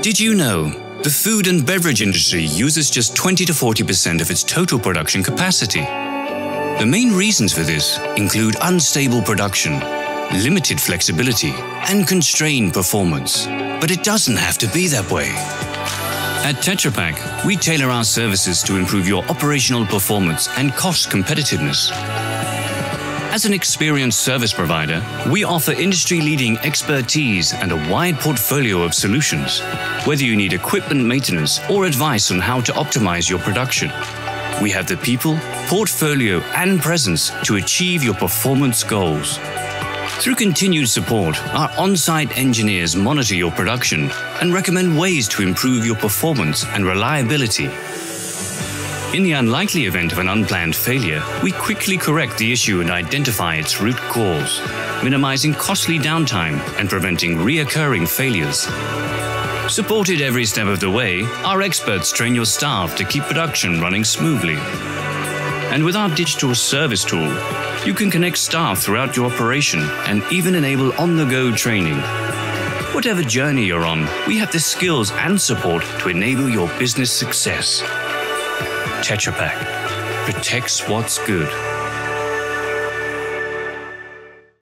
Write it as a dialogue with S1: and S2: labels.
S1: Did you know the food and beverage industry uses just 20 to 40% of its total production capacity? The main reasons for this include unstable production, limited flexibility, and constrained performance. But it doesn't have to be that way. At Tetra Pak, we tailor our services to improve your operational performance and cost competitiveness. As an experienced service provider, we offer industry leading expertise and a wide portfolio of solutions. Whether you need equipment maintenance or advice on how to optimize your production, we have the people, portfolio, and presence to achieve your performance goals. Through continued support, our on site engineers monitor your production and recommend ways to improve your performance and reliability. In the unlikely event of an unplanned failure, we quickly correct the issue and identify its root cause, minimizing costly downtime and preventing reoccurring failures. Supported every step of the way, our experts train your staff to keep production running smoothly. And with our digital service tool, you can connect staff throughout your operation and even enable on the go training. Whatever journey you're on, we have the skills and support to enable your business success. Tetra Pak protects what's good.